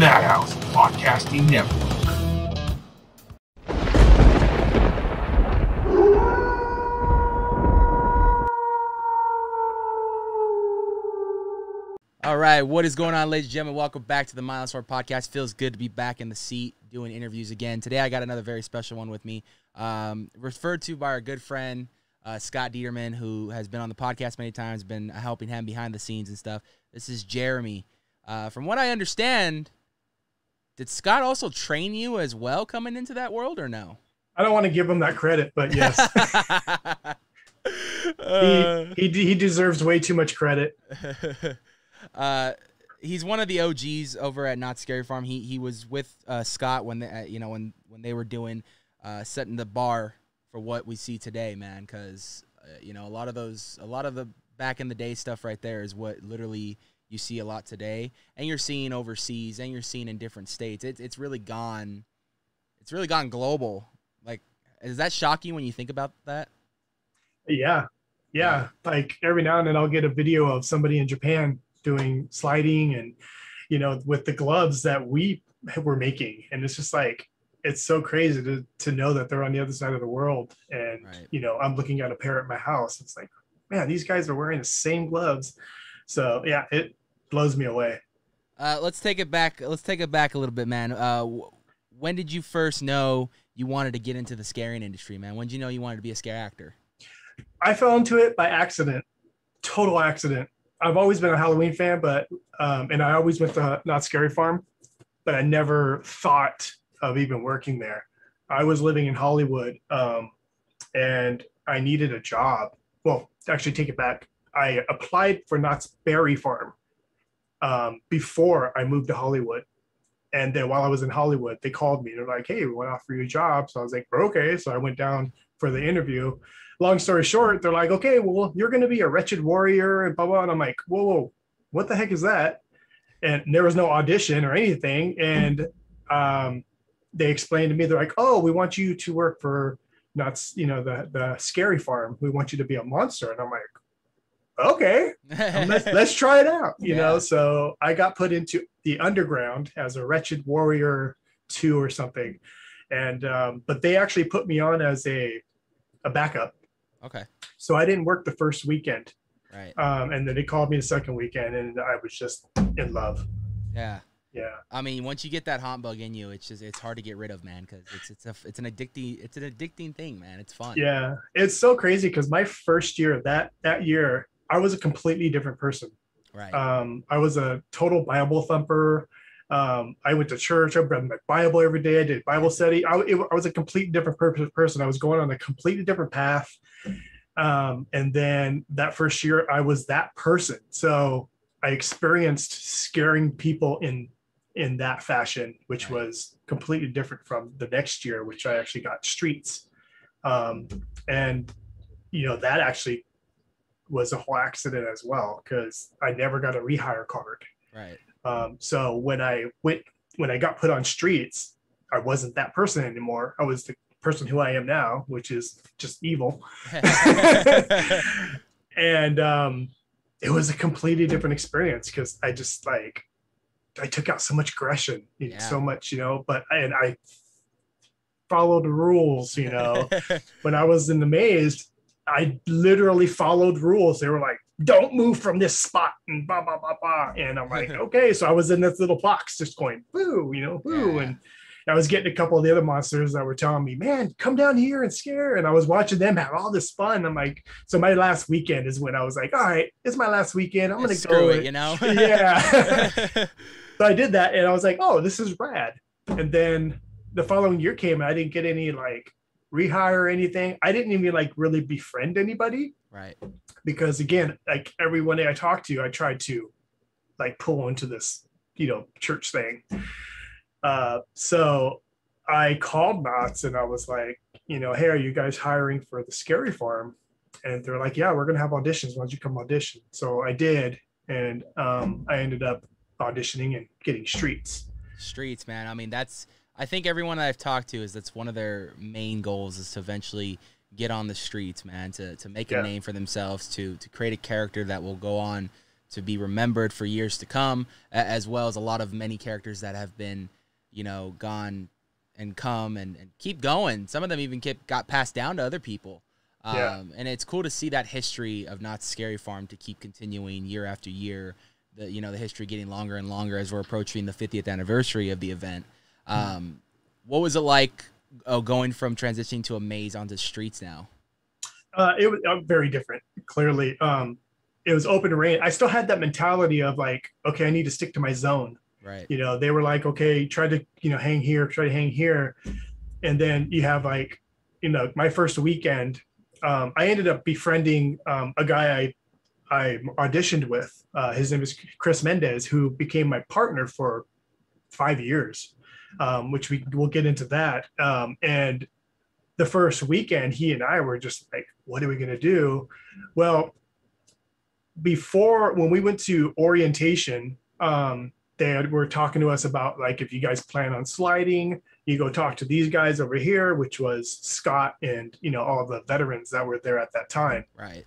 Madhouse Podcasting Network. All right, what is going on, ladies and gentlemen? Welcome back to the Mindless Horror Podcast. Feels good to be back in the seat doing interviews again. Today, I got another very special one with me, um, referred to by our good friend uh, Scott Dieterman, who has been on the podcast many times, been helping him behind the scenes and stuff. This is Jeremy. Uh, from what I understand, did Scott also train you as well coming into that world, or no? I don't want to give him that credit, but yes, Uh, he, he he deserves way too much credit. uh, he's one of the OGs over at Knott's Scary Farm. He he was with uh, Scott when they, uh, you know when when they were doing uh, setting the bar for what we see today, man. Because uh, you know a lot of those a lot of the back in the day stuff right there is what literally you see a lot today, and you're seeing overseas, and you're seeing in different states. It's it's really gone. It's really gone global. Like, is that shocking when you think about that? Yeah, yeah. Like every now and then, I'll get a video of somebody in Japan doing sliding, and you know, with the gloves that we were making, and it's just like it's so crazy to to know that they're on the other side of the world, and Right. you know, I'm looking at a pair at my house. It's like, man, these guys are wearing the same gloves. So yeah, it blows me away. Uh, let's take it back. Let's take it back a little bit, man. Uh, wh- when did you first know you wanted to get into the scaring industry, man? When did you know you wanted to be a scare actor? I fell into it by accident, total accident. I've always been a Halloween fan, but um, and I always went to Knott's Scary Farm, but I never thought of even working there. I was living in Hollywood, um, and I needed a job. Well, actually, take it back. I applied for Knott's Berry Farm um, before I moved to Hollywood. And then while I was in Hollywood, they called me. They're like, "Hey, we want to offer you a job." So I was like, "Okay." So I went down for the interview long story short, they're like, okay, well, you're going to be a wretched warrior and blah, blah. And I'm like, whoa, whoa, what the heck is that? And there was no audition or anything. And um, they explained to me, they're like, oh, we want you to work for not, you know, the, the scary farm. We want you to be a monster. And I'm like, okay, let's, let's try it out, you Yeah. know? So I got put into the underground as a wretched warrior two or something. And, um, but they actually put me on as a, a backup okay, so I didn't work the first weekend. right, Um, and then they called me the second weekend and I was just in love. yeah. Yeah. I mean, once you get that haunt bug in you, it's just it's hard to get rid of, man, because it's it's a it's an addicting it's an addicting thing, man. It's fun. Yeah. It's so crazy because my first year of that that year, I was a completely different person. Right. Um, I was a total Bible thumper. Um, I went to church. I read my Bible every day. I did Bible study. I, it, I was a completely different person. I was going on a completely different path. Um, and then that first year, I was that person. So I experienced scaring people in in that fashion, which Right. was completely different from the next year, which I actually got streets. Um, and you know that actually was a whole accident as well because I never got a rehire card. right. Um, so when I went, when I got put on streets, I wasn't that person anymore. I was the person who I am now, which is just evil. and um, it was a completely different experience because I just like, I took out so much aggression, Yeah. so much, you know, but, and I followed the rules, you know, when I was in the maze, I literally followed rules. They were like, don't move from this spot and blah, blah, blah, blah. And I'm like, okay. So I was in this little box just going, boo, you know, boo. Yeah. And I was getting a couple of the other monsters that were telling me, man, come down here and scare. And I was watching them have all this fun. I'm like, so my last weekend is when I was like, all right, it's my last weekend. I'm going to go. it, you know. Yeah. so I did that and I was like, oh, this is rad. And then the following year came, and I didn't get any like rehire anything. I didn't even like really befriend anybody right. because again, like everyone I talked to, you, I tried to like pull into this, you know, church thing. Uh, so I called Knott's and I was like, you know, hey, are you guys hiring for the scary farm? And they're like, yeah, we're gonna have auditions. Why don't you come audition? So I did, and um, I ended up auditioning and getting streets. streets, man. I mean, that's I think everyone that I've talked to is that's one of their main goals is to eventually get on the streets, man, to to make Yeah. a name for themselves, to to create a character that will go on to be remembered for years to come, as well as a lot of many characters that have been, you know, gone and come and, and keep going. Some of them even kept got passed down to other people. Um, Yeah. and it's cool to see that history of Knott's Scary Farm to keep continuing year after year. The you know the history getting longer and longer as we're approaching the 50th anniversary of the event. Um, what was it like oh, going from transitioning to a maze onto streets now? Uh, it was uh, very different. Clearly, um, it was open range. I still had that mentality of like, okay, I need to stick to my zone. Right. You know, they were like, okay, try to you know hang here, try to hang here, and then you have like, you know, my first weekend, um, I ended up befriending um, a guy I I auditioned with. Uh, his name is Chris Mendez, who became my partner for five years, um, which we will get into that. Um, and the first weekend, he and I were just like, what are we going to do? Well, before when we went to orientation, um, they had, were talking to us about like, if you guys plan on sliding, you go talk to these guys over here, which was Scott and, you know, all the veterans that were there at that time. Right.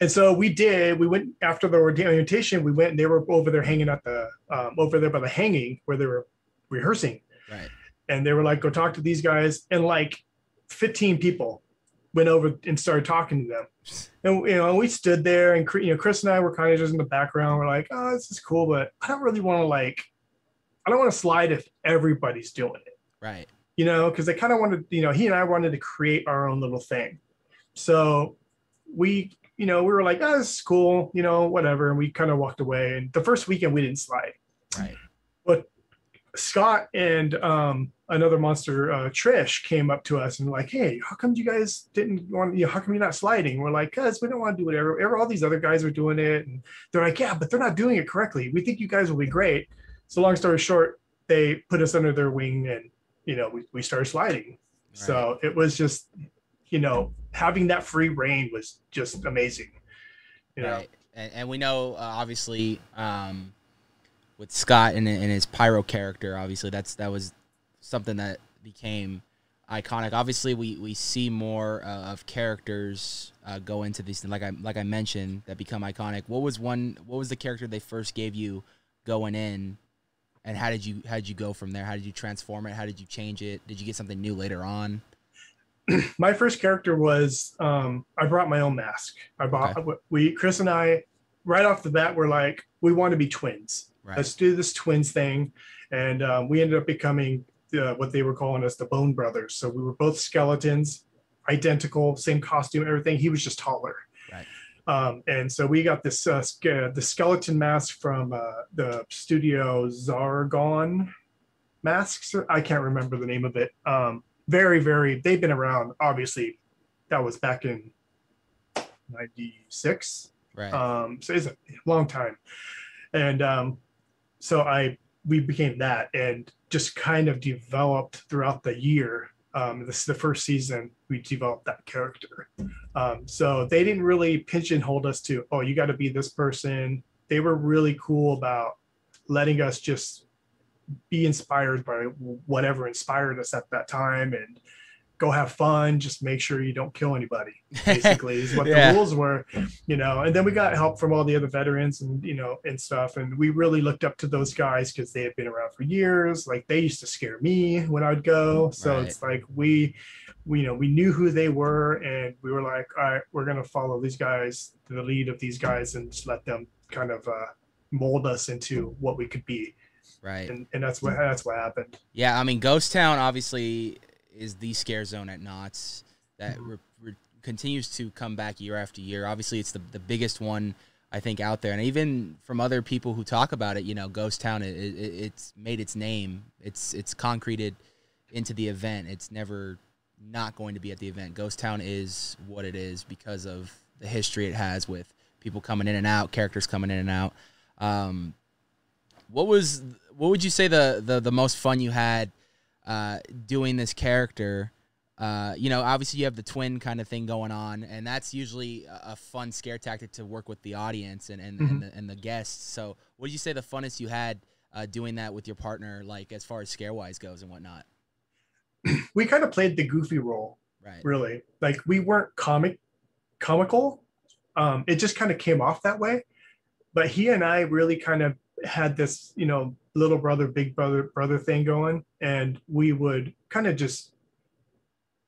And so we did. We went after the orientation. We went and they were over there hanging at the um, over there by the hanging where they were rehearsing. Right. And they were like, "Go talk to these guys." And like, fifteen people went over and started talking to them. And you know, we stood there, and you know, Chris and I were kind of just in the background. We're like, "Oh, this is cool," but I don't really want to like, I don't want to slide if everybody's doing it Right. you know, because they kind of wanted, you know, he and I wanted to create our own little thing. So we, you know, we were like, oh, this is cool, you know, whatever. And we kind of walked away. And the first weekend we didn't slide. Right. Scott and um, another monster, uh, Trish, came up to us and like, hey, how come you guys didn't want, you know, how come you're not sliding? We're like, "Cause we don't want to do whatever. Ever, all these other guys are doing it. And they're like, yeah, but they're not doing it correctly. We think you guys will be great. So long story short, they put us under their wing and, you know, we, we started sliding. So it was just, you know, having that free reign was just amazing. You know, Right. And, and we know, uh, obviously, um, with Scott and, and his pyro character, obviously that's that was something that became iconic. Obviously, we, we see more uh, of characters uh, go into these like I like I mentioned that become iconic. What was one? What was the character they first gave you going in? And how did you how did you go from there? How did you transform it? How did you change it? Did you get something new later on? my first character was um, I brought my own mask. I bought we Chris and I right off the bat were like we want to be twins. Right. Let's do this twins thing, and um, we ended up becoming uh, what they were calling us the Bone Brothers. So we were both skeletons, identical, same costume, everything. He was just taller. Right. Um, and so we got this uh, ske- the skeleton mask from uh, the studio Zagone masks. I can't remember the name of it. Um, very, very. They've been around. Obviously, that was back in '96. Right. Um, so it's a long time, and um, so I we became that and just kind of developed throughout the year. Um, this is the first season we developed that character. Um, so they didn't really pigeonhole us to, oh, you got to be this person. They were really cool about letting us just be inspired by whatever inspired us at that time and go have fun. Just make sure you don't kill anybody. Basically, is what Yeah. the rules were, you know. And then we got help from all the other veterans and you know and stuff. And we really looked up to those guys because they had been around for years. Like they used to scare me when I'd go. So Right. it's like we, we you know we knew who they were and we were like, all right, we're gonna follow these guys, the lead of these guys, and just let them kind of uh, mold us into what we could be. right. And and that's what that's what happened. Yeah, I mean, Ghost Town obviously is the scare zone at Knott's that Mm-hmm. re- re- continues to come back year after year. Obviously, it's the, the biggest one I think out there, and even from other people who talk about it, you know, Ghost Town it, it, it's made its name. It's it's concreted into the event. It's never not going to be at the event. Ghost Town is what it is because of the history it has with people coming in and out, characters coming in and out. Um, what was what would you say the the, the most fun you had uh, doing this character? Uh, you know, obviously you have the twin kind of thing going on, and that's usually a, fun scare tactic to work with the audience and and, Mhm. and, the, and the guests. So, what would you say the funnest you had uh, doing that with your partner, like as far as scare wise goes and whatnot? We kind of played the goofy role Right. really like we weren't comic comical um it just kind of came off that way but he and I really kind of had this, you know, little brother, big brother, brother thing going, and we would kind of just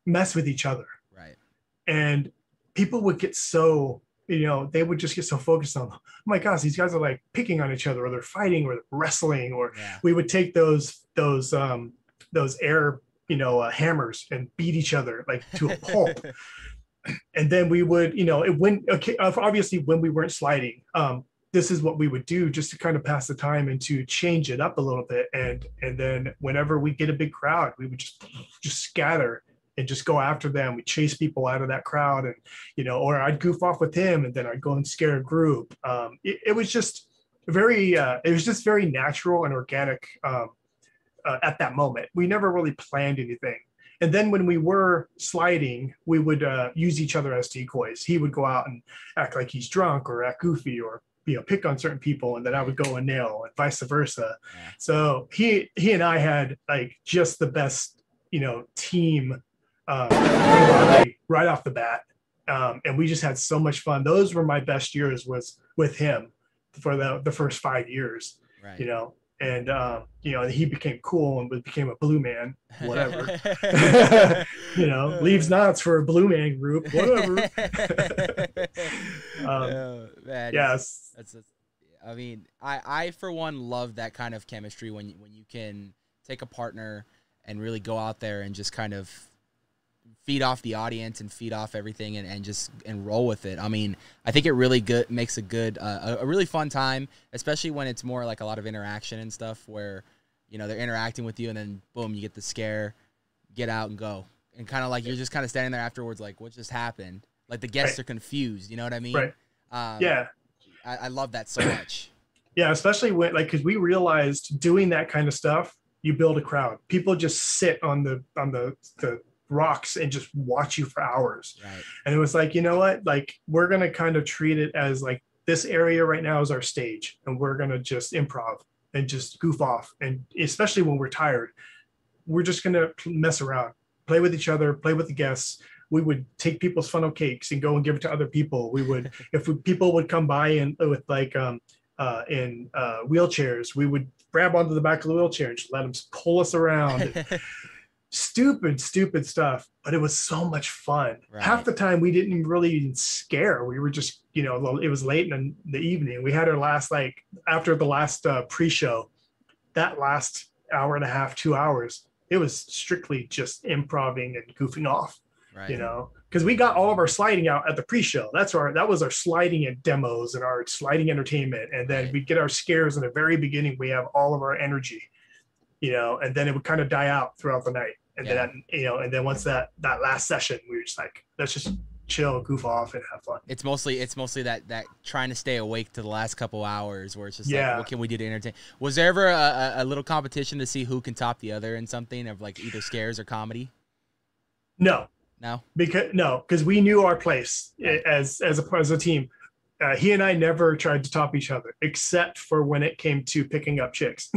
mess with each other. Right. And people would get so, you know, they would just get so focused on, oh my gosh, these guys are like picking on each other, or they're fighting, or they're wrestling, or Yeah. we would take those those um those air you know uh, hammers and beat each other like to a pulp and then we would you know it when okay obviously when we weren't sliding um this is what we would do just to kind of pass the time and to change it up a little bit and and then whenever we get a big crowd we would just just scatter and just go after them we chase people out of that crowd and you know or i'd goof off with him and then i'd go and scare a group um it, it was just very uh it was just very natural and organic um uh, at that moment. We never really planned anything. And then when we were sliding, we would uh, use each other as decoys. He would go out and act like he's drunk or act goofy or you know pick on certain people, and then I would go and nail, and vice versa. Yeah. So he he and I had like just the best you know team um, right off the bat, um, and we just had so much fun. Those were my best years was with him for the the first five years Right. you know and um, you know he became cool and became a blue man whatever. You know leaves Knott's for a blue man group whatever. Um, Oh, yes. That's, that's I mean, I I for one love that kind of chemistry when you, when you can take a partner and really go out there and just kind of feed off the audience and feed off everything and, and just and roll with it. I mean, I think it really good makes a good uh, a, really fun time, especially when it's more like a lot of interaction and stuff where you know they're interacting with you and then boom you get the scare, get out and go. And kind of like you're just kind of standing there afterwards like what just happened? Like the guests Right. are confused, you know what I mean? right Um, yeah I, I love that so much. yeah especially when like because we realized doing that kind of stuff you build a crowd people just sit on the on the the rocks and just watch you for hours. Right. and it was like you know what? Like we're gonna kind of treat it as like this area right now is our stage and we're gonna just improv and just goof off. And especially when we're tired we're just gonna mess around play with each other play with the guests. We would take people's funnel cakes and go and give it to other people. We would if we, people would come by and with like um uh in uh wheelchairs we would grab onto the back of the wheelchair and just let them pull us around stupid, stupid stuff, but it was so much fun. Right. Half the time we didn't really even scare. We were just, you know, it was late in the evening. We had our last, like, after the last uh, pre show, that last hour and a half, two hours, it was strictly just improving and goofing off, right. you know, because we got all of our sliding out at the pre show. That's our, that was our sliding and demos and our sliding entertainment. And then Right. we get our scares in the very beginning. We have all of our energy you know, and then it would kind of die out throughout the night. And Yeah. then, you know, and then once that that last session, we were just like, let's just chill, goof off, and have fun. It's mostly it's mostly that that trying to stay awake to the last couple hours where it's just Yeah. like what can we do to entertain? Was there ever a, a, little competition to see who can top the other in something of like either scares or comedy? No, No. because no, because we knew our place as as a as a team. Uh, he and I never tried to top each other, except for when it came to picking up chicks.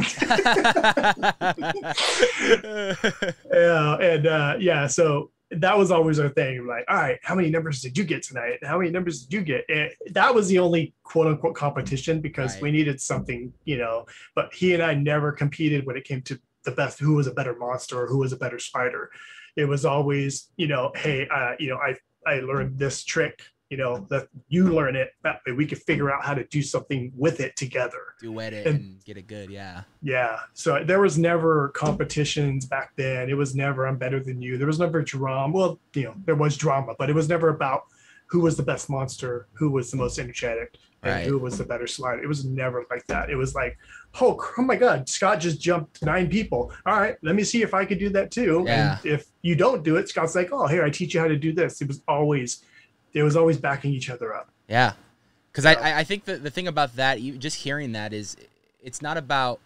yeah, and uh, yeah, so that was always our thing. Like, all right, how many numbers did you get tonight? How many numbers did you get? And that was the only quote unquote competition because Right. we needed something, you know. But he and I never competed when it came to the best, who was a better monster or who was a better spider. It was always, you know, hey, uh, you know, I I learned this trick. You know that you learn it that way we could figure out how to do something with it together. Duet it And- and get it good. Yeah. Yeah. So there was never competitions back then. It was never I'm better than you. There was never drama. Well, you know, there was drama, but it was never about who was the best monster, who was the most energetic, and Right. who was the better slider. It was never like that. It was like, oh, oh my God, Scott just jumped nine people. All right, let me see if I could do that too. Yeah. And if you don't do it, Scott's like, oh, here, I teach you how to do this. It was always, it was always backing each other up. Yeah, because I I I think that the thing about that, you just hearing that is, it's not about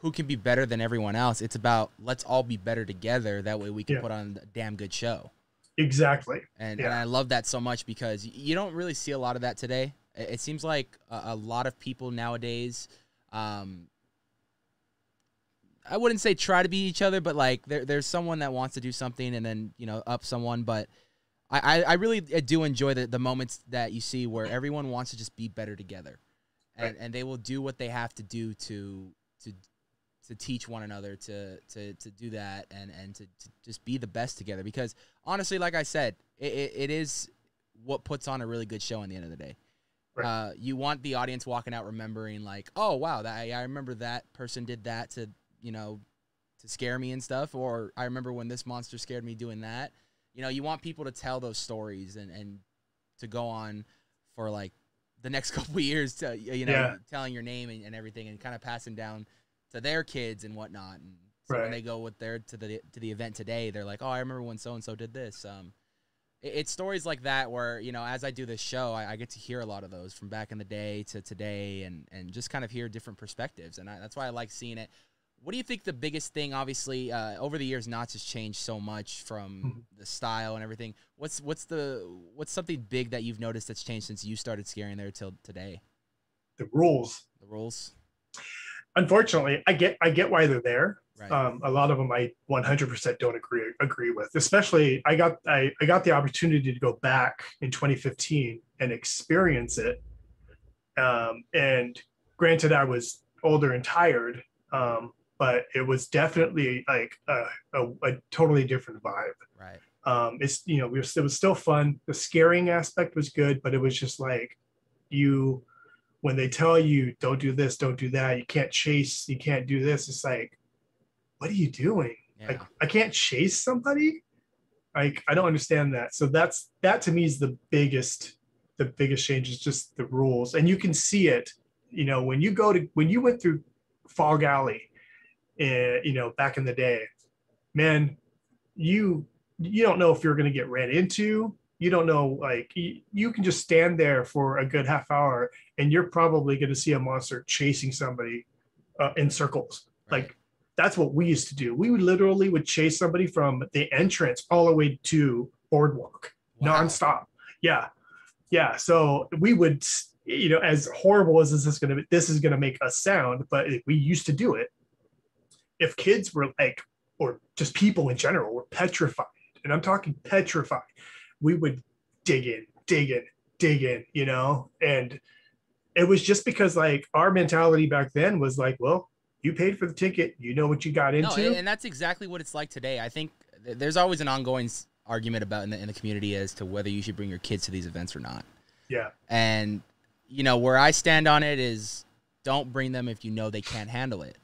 who can be better than everyone else. It's about let's all be better together. That way we can Yeah. put on a damn good show. Exactly. And, Yeah. and I love that so much because you don't really see a lot of that today. It, it seems like a, a lot of people nowadays, um, I wouldn't say try to be each other, but like there, there's someone that wants to do something and then you know up someone. But I, I, I really do enjoy the, the moments that you see where everyone wants to just be better together. and Right. and they will do what they have to do to to to teach one another to to to do that and and to, to just be the best together because honestly like i said it, it, it is what puts on a really good show in the end of the day Right. uh, you want the audience walking out remembering like oh wow that I, I remember that person did that to you know to scare me and stuff or i remember when this monster scared me doing that you know you want people to tell those stories and and to go on for like the next couple of years to you know Yeah. telling your name and, and everything and kind of passing down to their kids and whatnot. And so when they go with their to the to the event today they're like oh i remember when so and so did this. Um it- it's stories like that where you know as i do this show I, I get to hear a lot of those from back in the day to today and and just kind of hear different perspectives. And I, that's why i like seeing it what do you think the biggest thing obviously uh, over the years Knott's has changed so much from Mhm. the style and everything what's what's the what's something big that you've noticed that's changed since you started scaring there till today The rules. the rules Unfortunately, I get I get why they're there. right Um, a lot of them I 100% don't agree agree with. Especially, I got I, I got the opportunity to go back in 2015 and experience it. Um, and granted, I was older and tired, um, but it was definitely like a, a, a totally different vibe. right. Um it's you know we were, it was still fun. The scaring aspect was good but it was just like you when they tell you don't do this don't do that you can't chase you can't do this it's like what are you doing? Yeah. Like i can't chase somebody? Like i don't understand that. So that's that to me is the biggest the biggest change is just the rules. And you can see it you know when you go to when you went through fog alley uh, you know back in the day. Man you you don't know if you're going to get ran into. You don't know like you, you can just stand there for a good half hour and you're probably going to see a monster chasing somebody uh, in circles. Right. like that's what we used to do. We would literally would chase somebody from the entrance all the way to boardwalk Wow. nonstop. Yeah. Yeah so we would you know as horrible as this is going to be this is going to make us sound but we used to do it if kids were like or just people in general were petrified and i'm talking petrified we would dig in dig in dig in you know and it was just because like our mentality back then was like well you paid for the ticket you know what you got into and, and that's exactly what it's like today. I think there's always an ongoing argument about in the, in the community as to whether you should bring your kids to these events or not. yeah And you know where I stand on it is don't bring them if you know they can't handle it.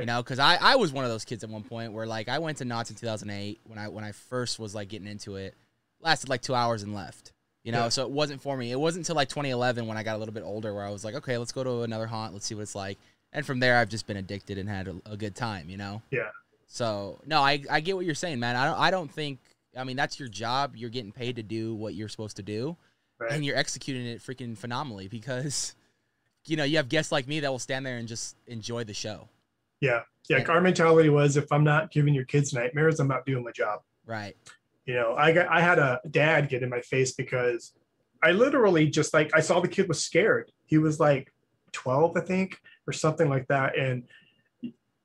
You know, because I, I was one of those kids at one point where like I went to Knott's in 2008 when I when I first was like getting into it, lasted like two hours and left. You know, Yeah. so it wasn't for me. It wasn't until like 2011 when I got a little bit older where I was like, okay, let's go to another haunt. Let's see what it's like. And from there, I've just been addicted and had a, a good time. You know. Yeah. So no, I I get what you're saying, man. I don't I don't think I mean that's your job. You're getting paid to do what you're supposed to do, right and you're executing it freaking phenomenally because, you know, you have guests like me that will stand there and just enjoy the show. Yeah. Yeah And- our mentality was if i'm not giving your kids nightmares i'm not doing my job. Right. you know i got i had a dad get in my face because i literally just like i saw the kid was scared. He was like 12 i think or something like that. And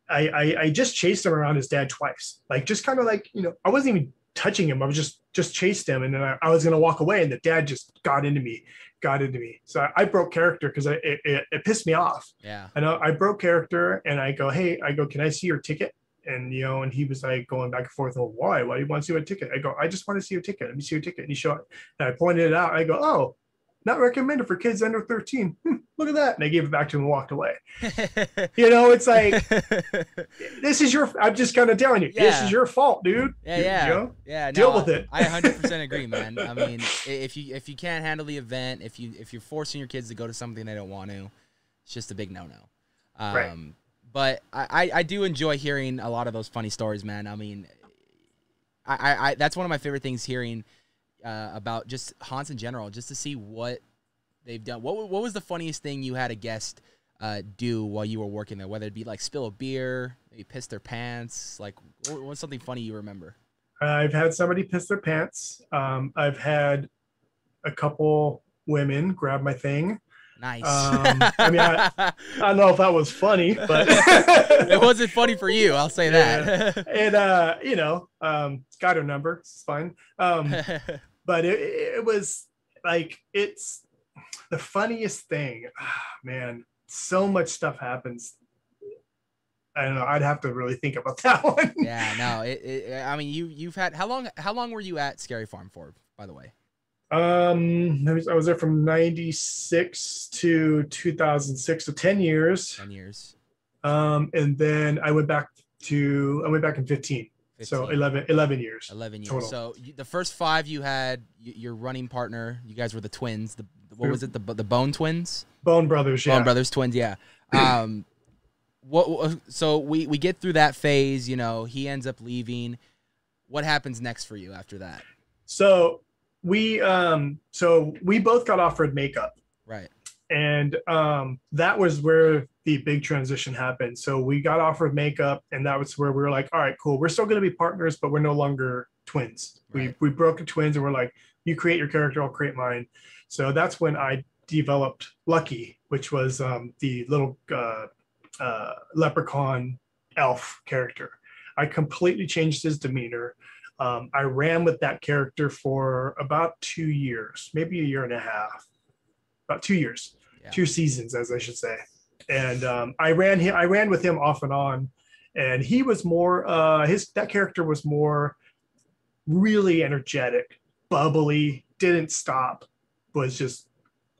i i, I just chased him around his dad twice. Like just kind of like you know i wasn't even touching him. I was just just chased him. And then i, I was going to walk away and the dad just got into me got into me so i, I broke character because it, it, it pissed me off Yeah. I know I broke character and I go, hey, I go, can I see your ticket? And you know, and he was like going back and forth. Oh, why? Why do you want to see my ticket? I go, I just want to see your ticket. Let me see your ticket. And he showed it. And I pointed it out. I go, oh, not recommended for kids under 13. Hmm, look at that. And I gave it back to him and walked away. You know, it's like this is your I'm just kind of telling you, this is your fault, dude. Yeah, You- yeah, you know? yeah. Deal no, with it. I 100% agree, man. I mean, if you if you can't handle the event, if you if you're forcing your kids to go to something they don't want to, it's just a big no no. Um, Right. But I, I I do enjoy hearing a lot of those funny stories, man. I mean, I I, I that's one of my favorite things hearing uh, about just haunts in general, just to see what they've done. What what was the funniest thing you had a guest uh, do while you were working there? Whether it be like spill a beer, maybe piss their pants, like what, what's something funny you remember? I've had somebody piss their pants. Um, I've had a couple women grab my thing. Nice. Um, I mean, I- I don't know if that was funny, but it wasn't funny for you. I'll say that. and uh, you know, um, got her number. It's fine. Um, but it, it was like it's the funniest thing, ah, man, so much stuff happens. I don't know. I'd have to really think about that one. Yeah, no. It, it, I mean, you you've had how long? How long were you at Scary Farm for? By the way. Um, I was, I was there from '96 to 2006, so 10 years. Ten years. Um, and then I went back to I went back in 15, so 15. 11, 11 years. 11 years. Total. So you, the first five you had y- your running partner. You guys were the twins. The what was it? The the Bone Twins. Bone Brothers, yeah. Bone Brothers twins. Yeah. Um, what? So we we get through that phase. You know, he ends up leaving. What happens next for you after that? So we um so we both got offered makeup Right. And um that was where the big transition happened. So we got off of makeup and that was where we were like, all right, cool. We're still gonna be partners, but we're no longer twins. Right. We we broke the twins and we're like, you create your character, I'll create mine. So that's when I developed Lucky, which was um the little uh uh leprechaun elf character. I completely changed his demeanor. Um, I ran with that character for about two years, maybe a year and a half, about two years, Two seasons, as I should say. And um, I ran him. I ran with him off and on, and he was more. Uh, his that character was more really energetic, bubbly, didn't stop, was just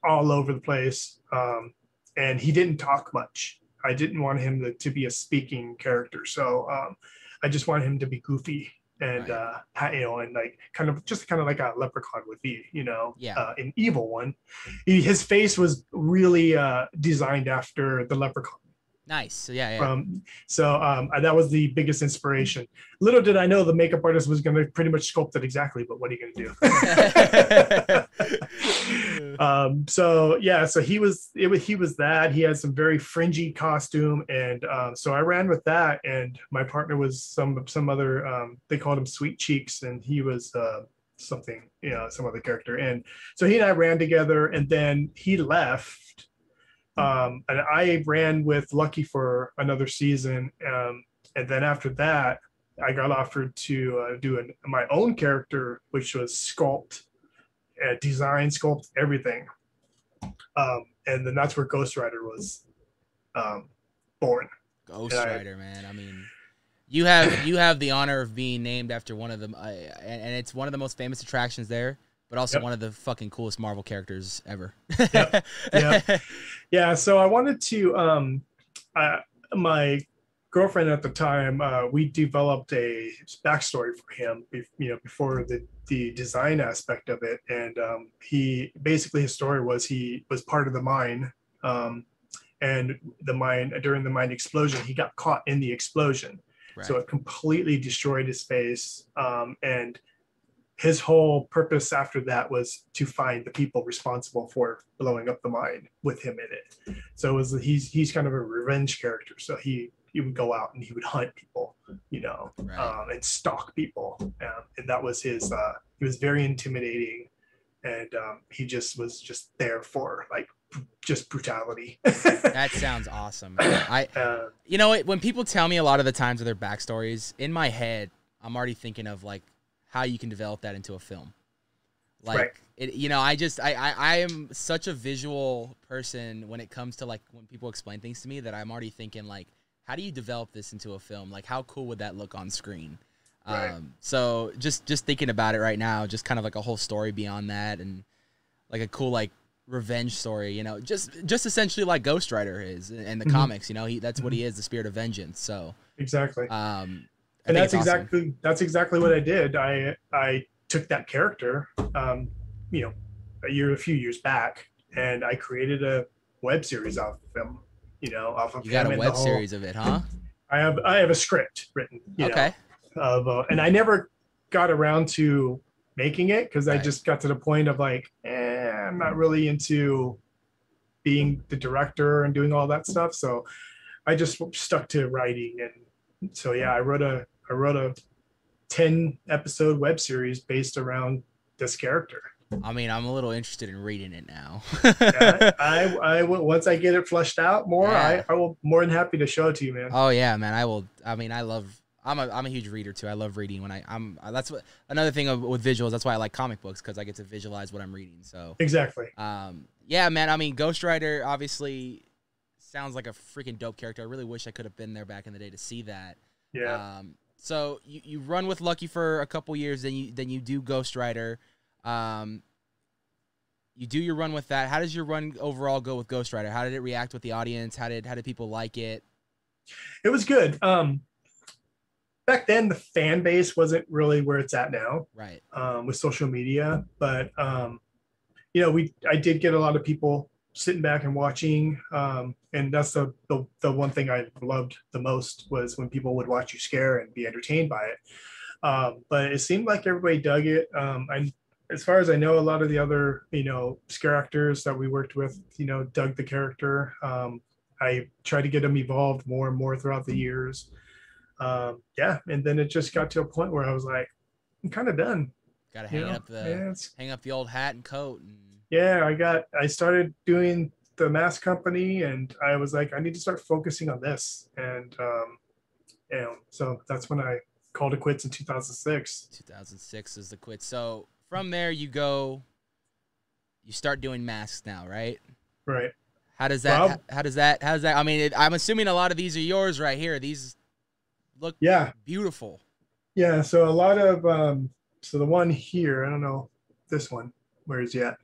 all over the place, um, and he didn't talk much. I didn't want him to, to be a speaking character, so um, I just wanted him to be goofy and Right. uh you know and like kind of just kind of like a leprechaun would be you know Yeah. uh, an evil one he, his face was really uh designed after the leprechaun Nice. So yeah, yeah. from so um that was the biggest inspiration little did i know the makeup artist was going to pretty much sculpt it exactly but what are you going to do um so yeah so he was it was he was that he had some very fringy costume and um so i ran with that and my partner was some some other um they called him sweet cheeks and he was uh something you know some other character and so he and i ran together and then he left um and i ran with lucky for another season um and then after that i got offered to uh, do an, my own character which was sculpt uh, design, sculpt, everything. Um, and then that's where Ghost Rider was um, born. Ghost I- Rider, man. I mean, you have you have the honor of being named after one of them, uh, and, and it's one of the most famous attractions there, but also Yep. one of the fucking coolest Marvel characters ever. Yep. Yep. Yeah, so I wanted to. Um, uh, my girlfriend at the time, uh, we developed a backstory for him. be- You know, before the the design aspect of it, and um, he basically his story was he was part of the mine. Um, and the mine during the mine explosion, he got caught in the explosion. Right. So it completely destroyed his face. Um, and his whole purpose after that was to find the people responsible for blowing up the mine with him in it. So it was he's he's kind of a revenge character. So he he would go out and he would hunt people, you know, Right. um, and stalk people. Um, and that was his. Uh, he was very intimidating, and um, he just was just there for like just brutality. that sounds awesome. I uh, you know when people tell me a lot of the times of their backstories, in my head, I'm already thinking of like how you can develop that into a film. Like Right. it, you know, I just I, I I am such a visual person when it comes to like when people explain things to me that I'm already thinking like, how do you develop this into a film? Like how cool would that look on screen? Right. Um, so just just thinking about it right now, just kind of like a whole story beyond that, and like a cool like revenge story. You know, just just essentially like Ghost Rider is in the Mhm. comics. You know, he that's what he is, the spirit of vengeance. So exactly. um, and that's awesome. exactly that's exactly what I did. I I took that character, um, you know, a year, a few years back, and I created a web series off of him. You know, off of You got a web whole- series of it, huh? I have I have a script written. Okay. Know, of uh, and I never got around to making it because I just got to the point of like, eh, I'm not really into being the director and doing all that stuff. So I just stuck to writing and so yeah, I wrote a I wrote a 10 episode web series based around this character. I mean, I'm a little interested in reading it now. Yeah, I, I will once I get it fleshed out more, Yeah. I, I will more than happy to show it to you, man. oh yeah, man. I will. I mean, I love. I'm a I'm a huge reader too. I love reading when I I'm. That's what another thing of, with visuals. That's why I like comic books because I get to visualize what I'm reading. So Exactly. um, Yeah, man. I mean, Ghost Rider obviously sounds like a freaking dope character. I really wish I could have been there back in the day to see that. Yeah. Um, so you, you run with Lucky for a couple years, then you then you do Ghost Rider. Um, you do your run with that. How does your run overall go with Ghost Rider? How did it react with the audience? How did how did people like it? it was good. Um, back then, the fan base wasn't really where it's at now Right. um, with social media, but um, you know, we I did get a lot of people sitting back and watching, um, and that's the, the the one thing I loved the most was when people would watch you scare and be entertained by it. Um, but it seemed like everybody dug it. Um, I, as far as I know, a lot of the other you know scare actors that we worked with, you know, dug the character. Um, I tried to get them evolved more and more throughout the years. Um, yeah, and then it just got to a point where I was like, I'm kind of done. Got to hang up the yeah, hang up the old hat and coat. And, yeah, I got I started doing the mask company, and I was like, I need to start focusing on this, and um, you know, so that's when I called it quits in 2006. 2006 is the quit. So from there you go. You start doing masks now, right? Right. How does that? Well- how, how does that? How does that? I mean, it, I'm assuming a lot of these are yours right here. These look Yeah, beautiful. yeah. So a lot of um, so the one here, I don't know this one. Where is he at?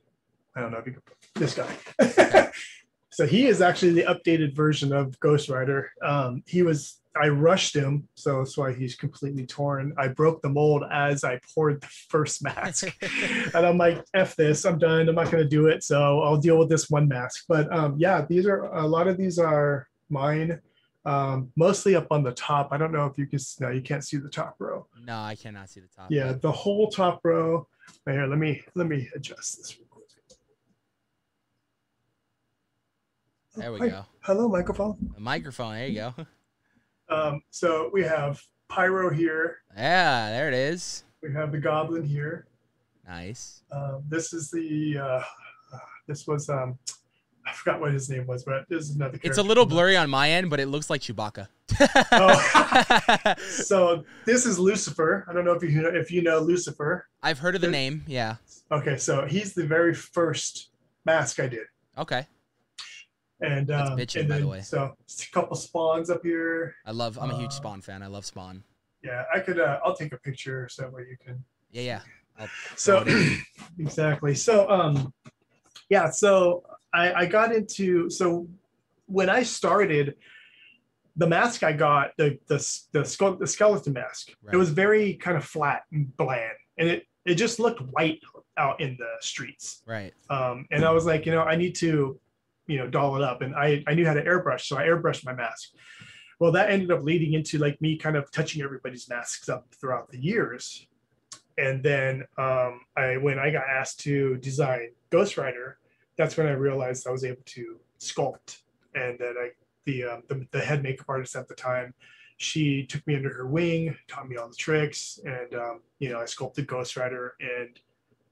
I don't know if you can. This guy. so he is actually the updated version of Ghost Rider. Um, he was. I rushed him, so that's why he's completely torn. I broke the mold as I poured the first mask. and I'm like, F this, I'm done. I'm not going to do it. So I'll deal with this one mask. But um, yeah, these are a lot of these are mine, um, mostly up on the top. I don't know if you can, no, you can't see the top row. no, I cannot see the top. Yeah, the whole top row. Right here, let me let me adjust this real quick. There we Hi. go. Hello, microphone. A microphone. There you go. Um, so we have Pyro here. Yeah, there it is. We have the Goblin here. Nice. Um, this is the. Uh, uh, this was. Um, I forgot what his name was, but this is another. It's a little blurry on my end, but it looks like Chewbacca. Oh. so this is Lucifer. I don't know if you know if you know Lucifer. I've heard of the name. Yeah. Okay, so he's the very first mask I did, Okay. And That's um, bitchin', and by the way. So a couple spawns up here. I love. I'm a huge Uh, Spawn fan. I love Spawn. Yeah, I could. Uh, I'll take a picture so where you can. Yeah, yeah. So throw it exactly. So um, yeah. So I I got into so when I started. The mask I got, the the the, skull, the skeleton mask, Right. it was very kind of flat and bland, and it it just looked white out in the streets. Right. um, and I was like, you know, I need to, you know, doll it up, and I I knew how to airbrush, so I airbrushed my mask. Well, that ended up leading into like me kind of touching everybody's masks up throughout the years, and then um, I when I got asked to design Ghost Rider, that's when I realized I was able to sculpt, and that I the um, the, the head makeup artist at the time. She took me under her wing, taught me all the tricks, and um, you know I sculpted Ghost Rider, and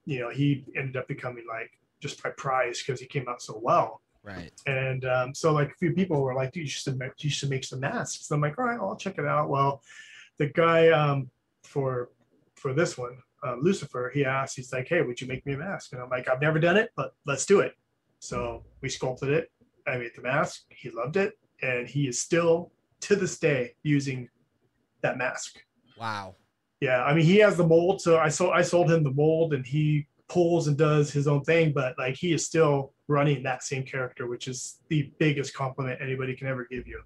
you know he ended up becoming like just my prize because he came out so well. Right. And um, so like a few people were like, dude, you should make, you should make some masks. So I'm like, all right, I'll check it out. Well, the guy um, for for this one, uh, Lucifer, he asked, he's like, hey, would you make me a mask? And I'm like, I've never done it, but let's do it. So we sculpted it. I made the mask. He loved it, and he is still to this day using that mask. Wow. Yeah, I mean he has the mold, so I sold I sold him the mold, and he pulls and does his own thing. But like he is still running that same character, which is the biggest compliment anybody can ever give you.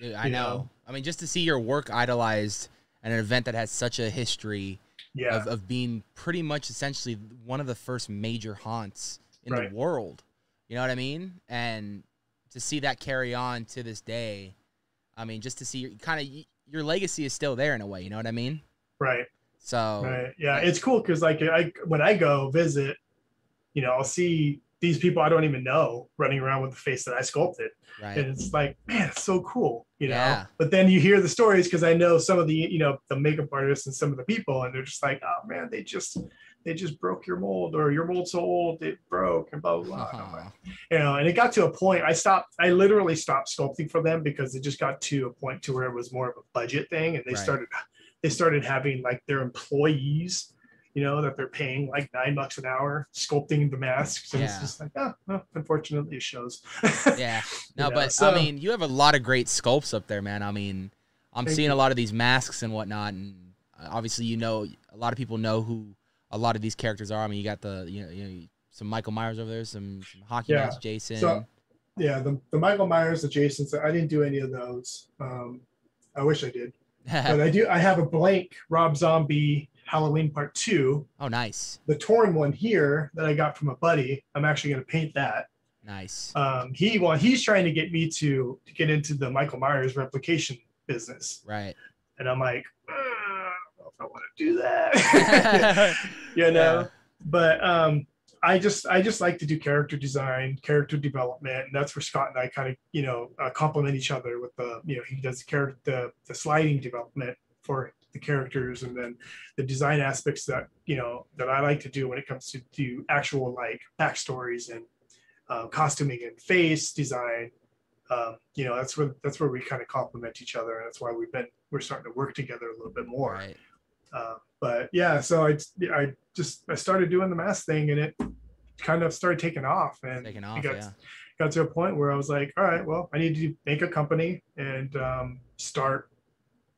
Dude, I You know. know? I mean, just to see your work idolized at an event that has such a history Yeah, of, of being pretty much essentially one of the first major haunts in Right. the world. You know what I mean? And to see that carry on to this day, I mean, just to see your kind of your legacy is still there in a way. You know what I mean? right, So right. Yeah, it's cool because like I when I go visit, you know, I'll see these people I don't even know running around with the face that I sculpted. right, and it's like man it's so cool you know Yeah. but then you hear the stories because i know some of the you know the makeup artists and some of the people and they're just like oh man they just they just broke your mold or your mold's so old it broke and blah blah blah I'm uh-huh. you know and it got to a point i stopped i literally stopped sculpting for them because it just got to a point to where it was more of a budget thing and they Right. started they started having like their employees you know, that they're paying like nine bucks an hour sculpting the masks. And it's just like, oh, well, unfortunately, it shows. Yeah. No, know, but so- I mean, you have a lot of great sculpts up there, man. I mean, I'm seeing you. a lot of these masks and whatnot, and uh, obviously, you know, a lot of people know who a lot of these characters are. I mean, you got the you know, you know some Michael Myers over there, some, some hockey Yeah. mask Jason. So- yeah, the, the Michael Myers, the Jasons, I didn't do any of those. Um, I wish I did. But I do. I have a blank Rob Zombie Halloween Part Two, oh, nice, the torn one here that I got from a buddy. I'm actually going to paint that. nice. Um, he well, he's trying to get me to to get into the Michael Myers replication business, right. and I'm like, "Uh, I don't know if I want to do that. you know, Yeah. but um, I just I just like to do character design, character development, and that's where Scott and I kind of you know uh, complement each other with the you know he does the character the, the sliding development for the characters and then the design aspects that you know that I like to do when it comes to do actual like backstories and uh, costuming and face design. Um, you know that's where that's where we kind of complement each other, and that's why we've been we're starting to work together a little bit more. Right. Uh, but yeah, so I I just I started doing the mask thing and it kind of started taking off and Taking off. got, Yeah. got to a point where I was like, all right, well, I need to make a company and um, start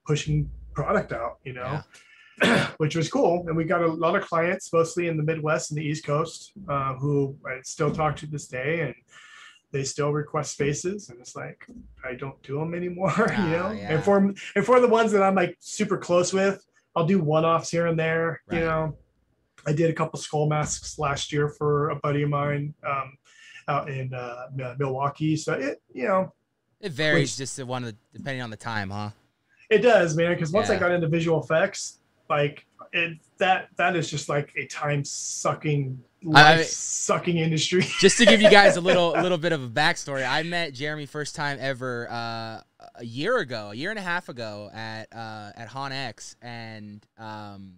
pushing product out, you know, which was cool. And we got a lot of clients, mostly in the Midwest and the East Coast, uh, who I still talk to this day and they still request spaces and it's like I don't do them anymore, Ah, you know. yeah. And for and for the ones that I'm like super close with, I'll do one-offs here and there. Right. You know, I did a couple skull masks last year for a buddy of mine um, out in uh, Milwaukee. So it, you know, It varies Which- just to one of the, depending on the time, huh? it does, man. Because once I got into visual effects, like it, that that is just like a time-sucking, I- life-sucking industry. just to give you guys a little a little bit of a backstory, I met Jeremy first time ever uh, a year ago, a year and a half ago at uh, at Han X, and um,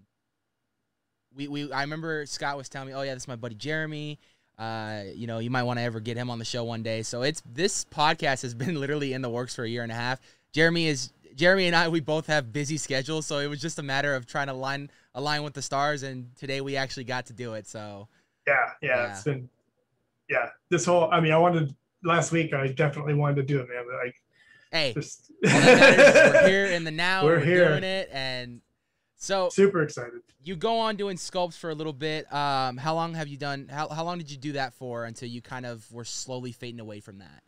we we I remember Scott was telling me, oh yeah, this is my buddy Jeremy. Uh, you know, you might want to ever get him on the show one day. So it's this podcast has been literally in the works for a year and a half. Jeremy is Jeremy and I. We both have busy schedules, so it was just a matter of trying to line align with the stars. And today we actually got to do it. So yeah, yeah, it's been, yeah. This whole, I mean, I wanted last week. I definitely wanted to do it, man. But like, hey, just All that matters is we're here in the now. We're We're, here. doing it, and so super excited. you go on doing sculpts for a little bit. Um, how long have you done? How how long did you do that for until you kind of were slowly fading away from that?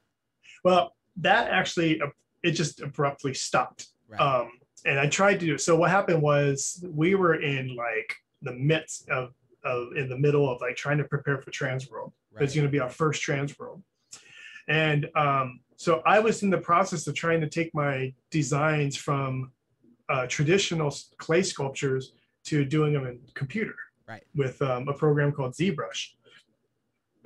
Well, that actually, uh, it just abruptly stopped. Right. Um, and I tried to do so. What happened was we were in like the midst of, of in the middle of like trying to prepare for Transworld. It's going to be our first Transworld. And um, so I was in the process of trying to take my designs from uh, traditional clay sculptures to doing them in computer Right. with um, a program called ZBrush.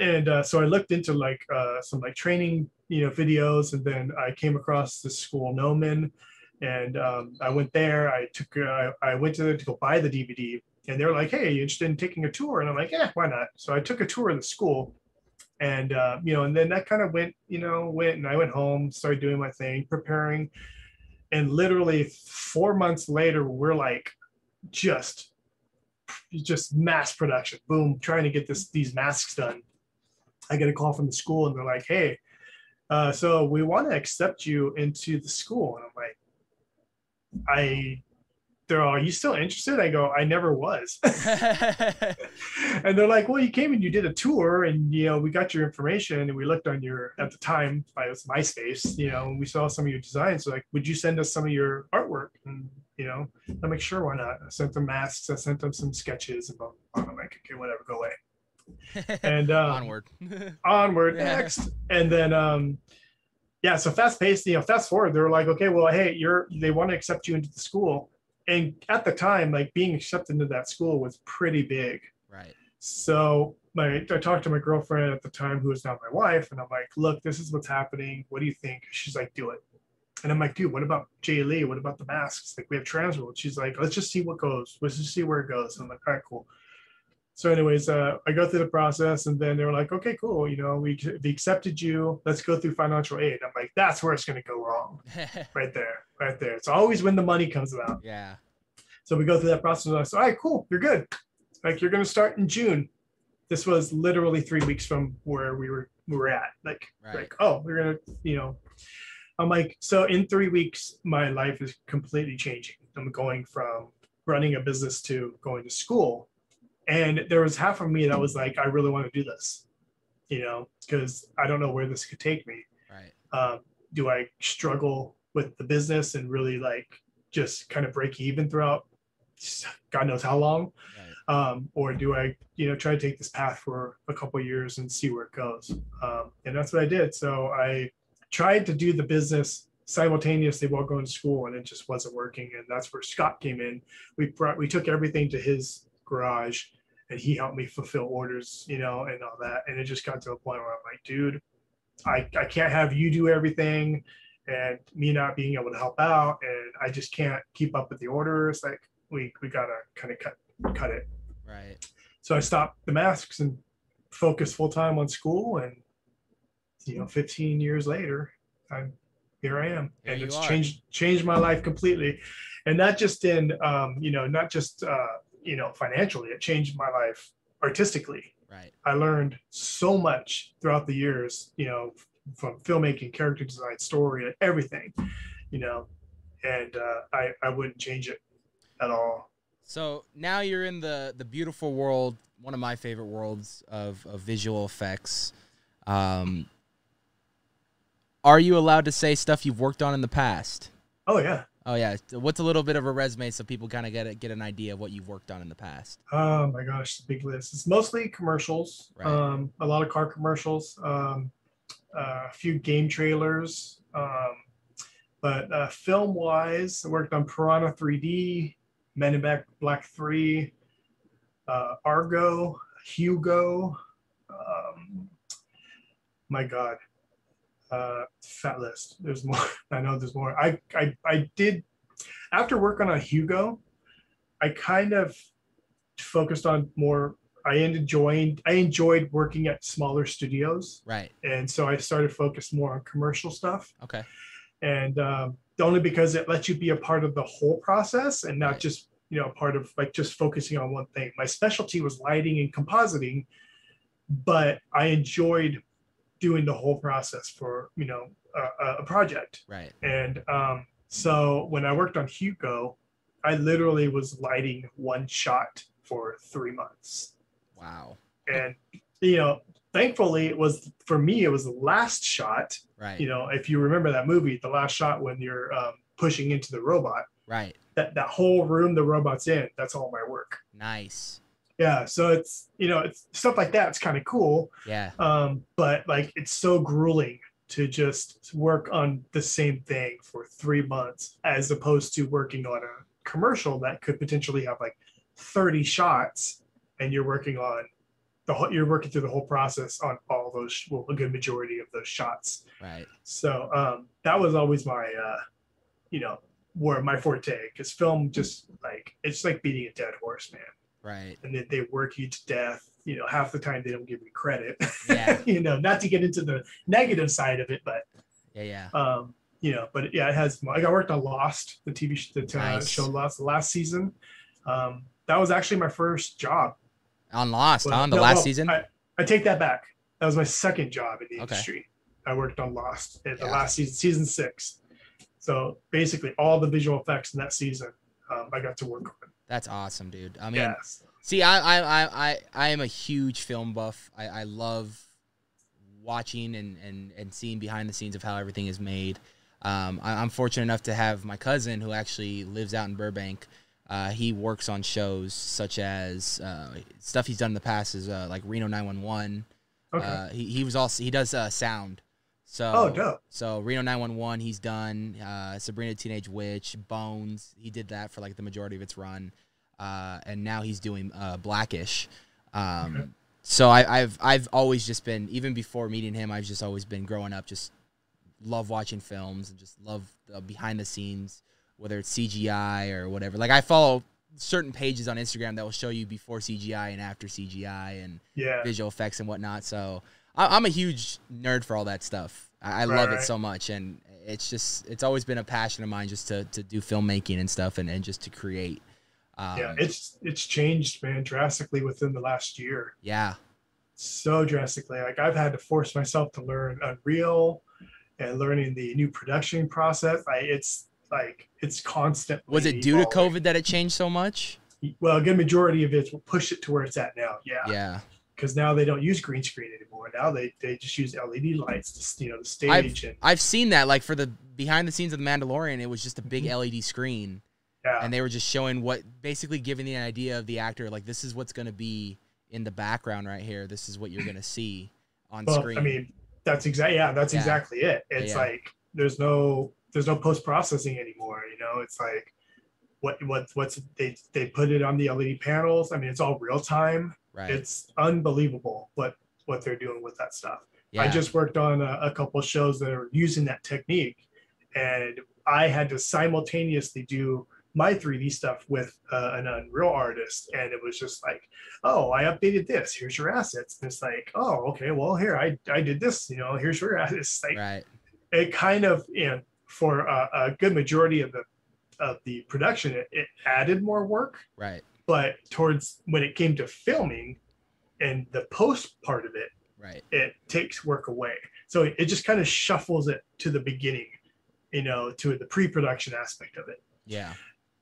And uh, so I looked into like uh, some like training, you know, videos, and then I came across this school, Gnomon, and um, I went there. I took, uh, I went to there to go buy the DVD, and they're like, "Hey, you interested in taking a tour?" And I'm like, "Yeah, why not?" So I took a tour of the school, and uh, you know, and then that kind of went, you know, went, and I went home, started doing my thing, preparing, and literally four months later, we're like, just, just mass production, boom, trying to get this these masks done. I get a call from the school, and they're like, "Hey, uh, so we want to accept you into the school," and I'm like, I. They're all, are you still interested? I go, I never was. and they're like, well, you came and you did a tour, and you know, we got your information, and we looked on your at the time, it was MySpace, you know, and we saw some of your designs. So like, would you send us some of your artwork? And you know, I'm like, sure, why not? I sent them masks, I sent them some sketches, and blah, blah, blah. I'm like, okay, whatever, go away. And um, Onward. onward Yeah. next and then um yeah so fast paced you know fast forward they were like okay well hey you're they want to accept you into the school and at the time like being accepted into that school was pretty big. Right. so my i talked to my girlfriend at the time who is now my wife and i'm like look this is what's happening. What do you think? She's like do it. And i'm like dude what about J Lee? What about the masks? Like we have trans transworld she's like let's just see what goes. Let's just see where it goes. And i'm like all right cool. So anyways uh, i go through the process and then they were like okay cool. You know we, we accepted you. Let's go through financial aid. I'm like that's where it's going to go wrong. Right there right there it's always when the money comes about yeah. so we go through that process and i all right cool you're good like you're going to start in June. This was literally three weeks from where we were we were at. Like Right. like oh we're gonna you know. I'm like so in three weeks my life is completely changing. I'm going from running a business to going to school, and there was half of me that was like I really want to do this, you know, because I don't know where this could take me Right. um, do I struggle with the business and really like just kind of break even throughout God knows how long? Right. Um, or do I, you know, try to take this path for a couple of years and see where it goes? Um, and that's what I did. So I tried to do the business simultaneously while going to school and it just wasn't working. And that's where Scott came in. We brought, we took everything to his garage and he helped me fulfill orders, you know, and all that. And it just got to a point where I'm like, dude, I, I can't have you do everything and me not being able to help out and I just can't keep up with the orders. Like we we gotta kind of cut cut it. Right. So I stopped the masks and focused full time on school and you know 15 years later I'm here I am Here and it's are. changed changed my life completely and not just in um, you know not just uh, you know financially it changed my life artistically Right. I learned so much throughout the years, you know, from filmmaking, character design, story, everything, you know, and uh, I, I wouldn't change it at all. So now you're in the the beautiful world, one of my favorite worlds of, of visual effects. Um, are you allowed to say stuff you've worked on in the past? Oh yeah. Oh yeah. What's a little bit of a resume so people kind of get a, get an idea of what you've worked on in the past? Oh my gosh, big list. It's mostly commercials. Right. Um, a lot of car commercials. Um, uh, a few game trailers. Um, but uh, film wise, I worked on Piranha 3D, Men in Black Black 3, uh, Argo, Hugo. Um, my God, uh, fat list. There's more. I know there's more. I I I did after working on Hugo. I kind of focused on more. I enjoyed I enjoyed working at smaller studios, Right. and so I started focused more on commercial stuff. Okay. And um, only because it lets you be a part of the whole process and not Right. just you know part of like just focusing on one thing. My specialty was lighting and compositing, but I enjoyed doing the whole process for you know a, a- a project. Right. And um, so when I worked on Hugo, I literally was lighting one shot for three months. Wow. And, you know, thankfully it was for me, it was the last shot. Right. You know, if you remember that movie, the last shot when you're um, pushing into the robot, Right. that, that whole room the robot's in, that's all my work. Nice. Yeah. So it's, you know, it's stuff like that. It's kind of cool. Yeah. um, but like it's so grueling to just work on the same thing for three months as opposed to working on a commercial that could potentially have like 30 shots and you're working on the whole you're working through the whole process on all those well a good majority of those shots Right. so um that was always my uh you know where my forte because film just like it's like beating a dead horse man Right. and then they work you to death. You know, half the time they don't give you credit. Yeah. you know, not to get into the negative side of it, but Yeah. Yeah. um, you know, but yeah, it has. Like I worked on Lost, the TV sh- the uh, Nice. show Lost, the last season. Um, that was actually my first job. On Lost, Well, on the no, last season. I, I take that back. That was my second job in the Okay. industry. I worked on Lost at the last season, season six. So basically, all the visual effects in that season, um, I got to work on. That's awesome, dude. I mean, yes. See, I, I, I, I, I am a huge film buff. I, I love watching and, and, and seeing behind the scenes of how everything is made. Um, I, I'm fortunate enough to have my cousin who actually lives out in Burbank. Uh, he works on shows such as uh, stuff he's done in the past is uh, like Reno 911. Okay. Uh, he, he was also he does uh, sound. So oh, dope. so Reno 911, he's done. Uh, Sabrina Teenage Witch, Bones, he did that for like the majority of its run, uh, and now he's doing uh, Blackish. Um, Okay. So I, I've I've always just been even before meeting him, I've just always been growing up just love watching films and just love the behind the scenes, whether it's CGI or whatever. Like I follow certain pages on Instagram that will show you before CGI and after CGI and Yeah. visual effects and whatnot. So I, I'm a huge nerd for all that stuff. I, I Right, love it right. so much, and it's just it's always been a passion of mine just to to do filmmaking and stuff, and, and just to create. Um, yeah, it's it's changed, man, drastically within the last year. yeah, So drastically. Like I've had to force myself to learn Unreal and learning the new production process. Like it's like it's constant. was it due to COVID that it changed so much? Well, a good majority of it will push it to where it's at now. Yeah. Yeah, Because now they don't use green screen anymore. Now they, they just use LED lights to you know the stage and I've seen that. Like for the behind the scenes of the Mandalorian, it was just a big mm-hmm. LED screen, yeah. and they were just showing what, basically giving the idea of the actor, like this is what's gonna be in the background right here. This is what you're gonna see on well, screen. I mean, that's exactly yeah, that's Yeah. exactly it. It's Yeah. like there's no there's no post processing anymore. You know, it's like what what what's they they put it on the LED panels. I mean, it's all real time. right? It's unbelievable what what they're doing with that stuff. yeah. I just worked on a, a couple of shows that are using that technique, and I had to simultaneously do my 3D stuff with uh, an Unreal artist, and it was just like, oh, I updated this. Here's your assets. And it's like, oh, okay, well, here I I did this. You know, here's your assets. Like right. it kind of, you know, for a, a good majority of the of the production, it, it added more work Right. but towards when it came to filming and the post part of it Right. it takes work away so it just kind of shuffles it to the beginning you know to the pre-production aspect of it Yeah.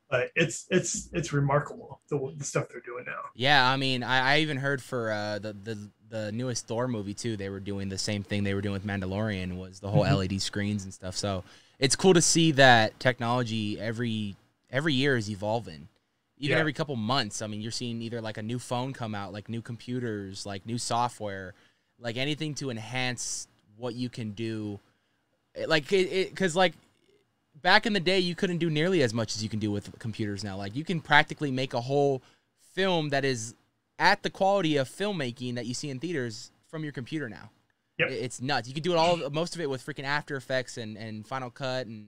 but it's it's it's remarkable the, the stuff they're doing now Yeah, I mean, I, I even heard for uh, the the the newest Thor movie too. They were doing the same thing they were doing with Mandalorian was the whole Mhm. LED screens and stuff. So it's cool to see that technology every every year is evolving. Even Yeah. every couple months, I mean, you're seeing either like a new phone come out, like new computers, like new software, like anything to enhance what you can do. Like it, because like back in the day, you couldn't do nearly as much as you can do with computers now. Like you can practically make a whole film that is at the quality of filmmaking that you see in theaters from your computer now. Yep. It's nuts. You can do it all, most of it with freaking After Effects and, and Final Cut and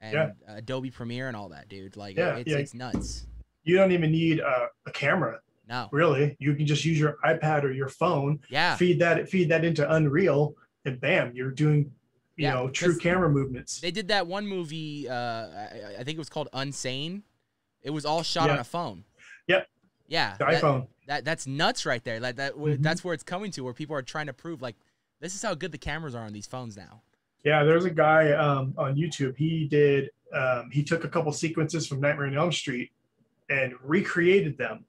and Yeah. Adobe Premiere and all that, dude. Like Yeah, it's yeah. it's nuts. you don't even need a, a camera No. really you can just use your ipad or your phone Yeah. feed that feed that into unreal and bam you're doing you Yeah, know true camera movements They did that one movie. Uh, I, I think it was called Unsane. It was all shot on a phone. Yep. Yeah. the that- iphone That that's nuts right there. Like that. Mhm. That's where it's coming to, where people are trying to prove like this is how good the cameras are on these phones now. Yeah, there's a guy um, on YouTube. He did. Um, he took a couple sequences from Nightmare on Elm Street and recreated them,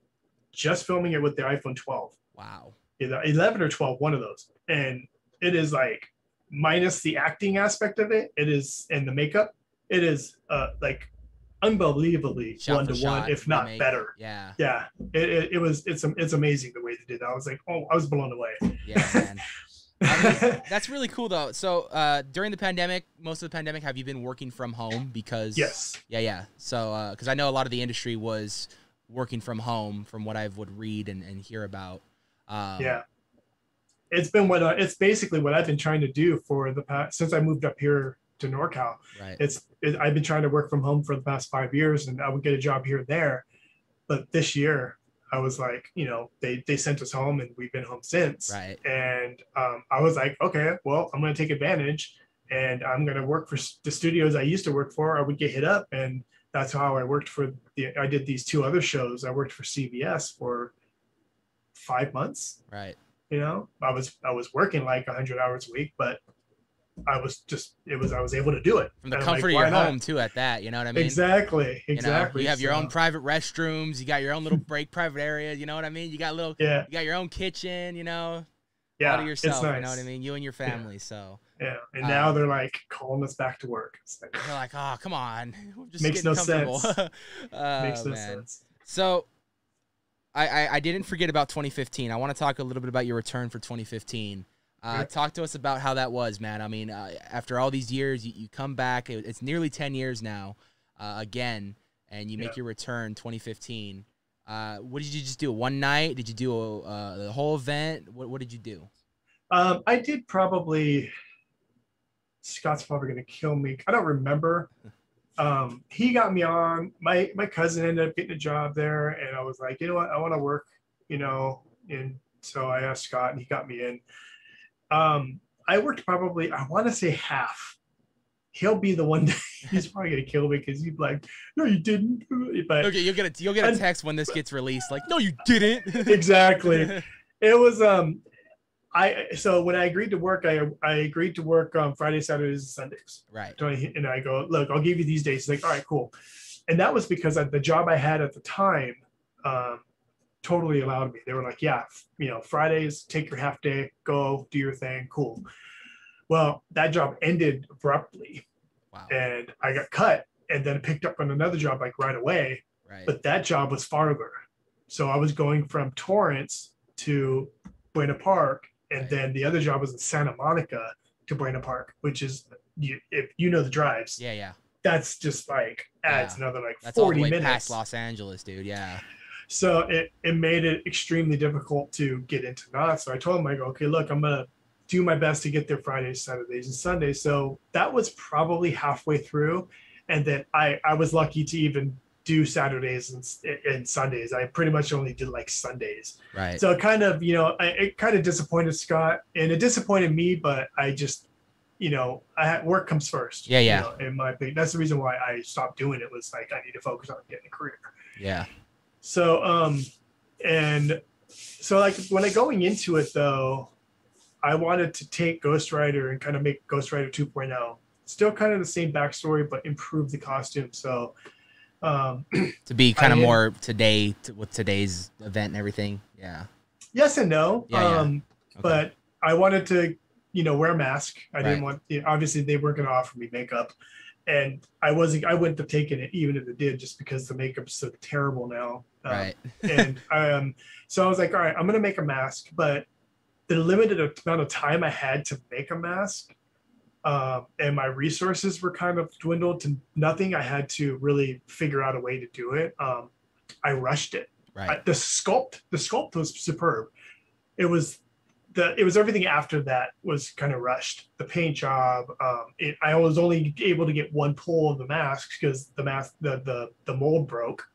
just filming it with the iPhone 12, Wow. either 11 or 12, one of those. And it is like minus the acting aspect of it. It is and the makeup. It is uh, like unbelievably one to one, if not remake. better. Yeah. Yeah, it, it, it was. It's it's amazing the way they did that. I was like, oh, I was blown away. Yeah, mean, that's really cool though. So uh, during the pandemic, most of the pandemic, have you been working from home? Because yes. yeah, yeah. So because I know a lot of the industry was working from home, from what I would read and, and hear about. Um, yeah it's been what I, it's basically what i've been trying to do for the past since i moved up here to norcal Right. it's it, i've been trying to work from home for the past five years and i would get a job here and there but this year i was like you know they they sent us home and we've been home since Right. and um, i was like okay well i'm going to take advantage and i'm going to work for the studios i used to work for i would get hit up and that's how i worked for the i did these two other shows i worked for cbs for five months Right. you know i was i was working like 100 hours a week but i was just it was i was able to do it From the And I'm like, comfort of your not? home too. At that, you know what I mean? exactly You know, exactly you have your own private restrooms. You got your own little break private area. You know what I mean? You got little. yeah You got your own kitchen. You know, yeah all to yourself. it's nice You know what I mean? You and your family. So yeah and Um, now they're like calling us back to work like, they're like, oh, come on, we're just Makes no sense. oh, makes no man. sense So, I, I I didn't forget about 2015. I want to talk a little bit about your return for 2015. Uh. Talk to us about how that was, man. I mean, uh, after all these years, you, you come back. It- it's nearly 10 years now, uh, again, and you make Yeah. your return 2015. Uh, what did you just do? One night? Did you do a, uh, the whole event? What, what did you do? um i did probably scott's probably going to kill me i don't remember um he got me on my my cousin ended up getting a job there and i was like you know what i want to work you know and so i asked scott and he got me in um i worked probably i want to say half he'll be the one that he's probably gonna kill me because he's like, no, you didn't. But Okay, you'll get a you'll get a text when this gets released. Like, no, you didn't. exactly. it was um I so when I agreed to work, I I agreed to work on Fridays, Saturdays, and Sundays. right. And I go, look, I'll give you these days. He's like, all right, cool. And that was because at the job I had at the time um, totally allowed me. They were like, yeah, you know, Fridays, take your half day, go do your thing, cool. Well, that job ended abruptly, Wow. and I got cut, and then picked up on another job like right away. Right. But that job was farther, so I was going from Torrance to Buena Park, and Right. then the other job was in Santa Monica to Buena Park, which is you, if you know the drives, Yeah, yeah. that's just like adds Yeah. another like That's all 40 the way minutes. past Los Angeles, dude. Yeah. So it, it made it extremely difficult to get into Knott's. So I told him, I go, okay, look, I'm gonna do my best to get there Fridays, Saturdays, and Sundays. So that was probably halfway through. And then I, I was lucky to even do Saturdays and, and Sundays. I pretty much only did like Sundays. Right. So it kind of, you know, I, it kind of disappointed Scott and it disappointed me, but I just, you know, I had work comes first. Yeah, you yeah. know, in my opinion, that's the reason why I stopped doing it was like, I need to focus on getting a career. yeah. So, um, and so like when I going into it though, I wanted to take Ghost Rider and kind of make Ghost Rider 2.0. Still kind of the same backstory, but improve the costume. So, um, To be kind of more today t- with today's event and everything. Yeah. yes and no. Yeah, yeah. um, Okay. but I wanted to, you know, wear a mask. I didn't want, you know, obviously they weren't going to offer me makeup, and I wasn't. I wouldn't have taken it even if it did, just because the makeup's so terrible now. Um, right. and um, so I was like, all right, I'm gonna make a mask, but the limited amount of time I had to make a mask, um, and my resources were kind of dwindled to nothing. I had to really figure out a way to do it. Um, I rushed it. I, Right. the sculpt, the sculpt was superb. It was the it was everything after that was kind of rushed. The paint job. Um, it, I was only able to get one pull of the mask because the mask the the the mold broke,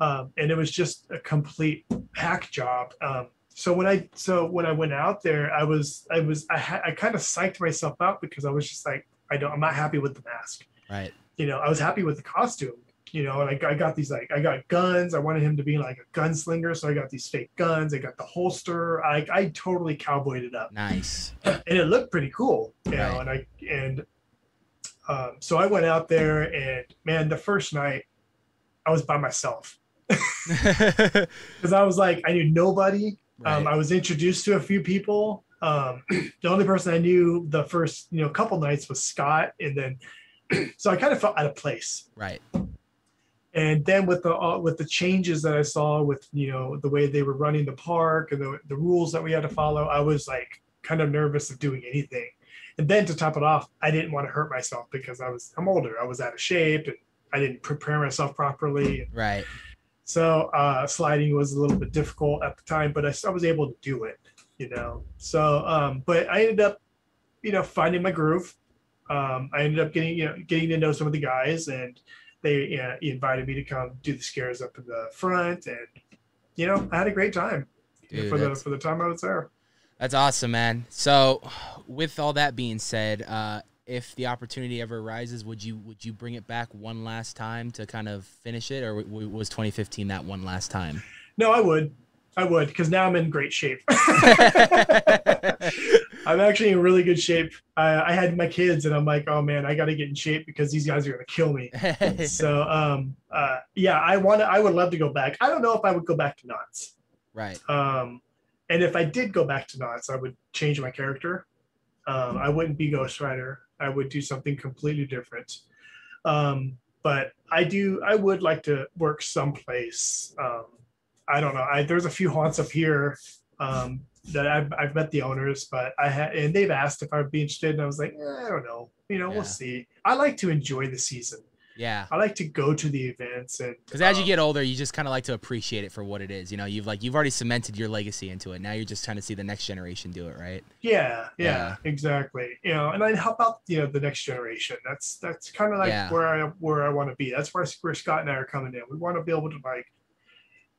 um, and it was just a complete hack job. Um, so when I so when I went out there, I was I was I ha- I kind of psyched myself out because I was just like I don't I'm not happy with the mask Right. you know, I was happy with the costume, you know, and I, I got these like I got guns. I wanted him to be like a gunslinger, so I got these fake guns. I got the holster. I I totally cowboyed it up, Nice. and it looked pretty cool, you know. And I and um, so I went out there, and man, the first night I was by myself because I was like I knew nobody. Um, I was introduced to a few people. Um, the only person I knew the first you know couple nights was Scott, and then so I kind of felt out of place right. And then with the uh, with the changes that I saw with you know the way they were running the park and the, the rules that we had to follow, I was like kind of nervous of doing anything. And then to top it off, I didn't want to hurt myself because I was I'm older, I was out of shape, and I didn't prepare myself properly. Right. So uh, sliding was a little bit difficult at the time, but I was able to do it, you know. So, um, but I ended up, you know, finding my groove. Um, I ended up getting, you know, getting to know some of the guys, and they know, invited me to come do the scares up in the front, and you know, I had a great time Dude, for the for the time I was there. That's awesome, man. So, with all that being said, uh, if the opportunity ever arises, would you would you bring it back one last time to kind of finish it, or was 2015 that one last time? No, I would, I would, because now I'm in great shape. I'm actually in really good shape. I, I had my kids, and I'm like, oh man, I got to get in shape because these guys are gonna kill me. so um uh yeah i want to i would love to go back. I don't know if i would go back to Knott's. Right. um and if i did go back to Knott's i would change my character. Um i wouldn't be ghost rider. I would do something completely different. Um but i do i would like to work someplace. Um i don't know. I there's a few haunts up here. Um that I've, I've met the owners, but I had, and they've asked if I'd be interested, and I was like, eh, I don't know, you know, Yeah. we'll see. I like to enjoy the season. Yeah. I like to go to the events and Because as you um, get older, you just kind of like to appreciate it for what it is. You know, you've like you've already cemented your legacy into it. Now you're just trying to see the next generation do it, right? yeah, yeah, Yeah. exactly. You know, and then help out you know the next generation. That's that's kind of like Yeah. where I where I want to be. That's where where Scott and I are coming in. We want to be able to like,